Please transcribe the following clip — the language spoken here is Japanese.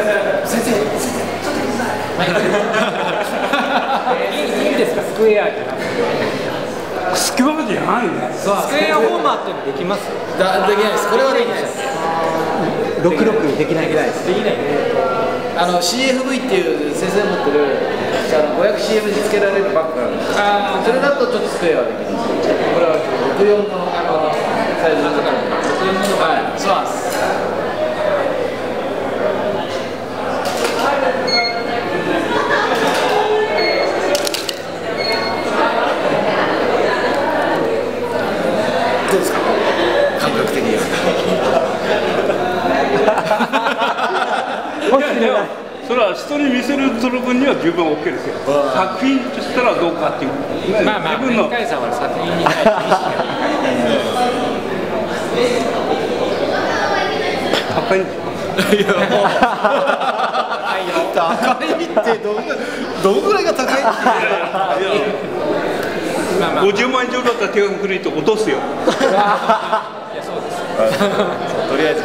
先生先生ちょっとくださいいいですかスクエアじゃなくてスクワじゃないねスクエアフォーマットにできますだできないですこれはできないです66できないですできないあの CFV っていう先生持ってるあの 500CM につけられるバッグがあるんですあそれだとちょっとスクエアはできるんですこれは64のサイズのはいそうなんですどうですか感覚的にはそれは人に見せるその分には十分 OK ですよ。作品としたらどうかっていう。まあまあ自分の作品に対して意識が高い高いってどのどのぐらいが高いってまあまあ50万以上だったら手がくれと落とすよいやそうですとりあえず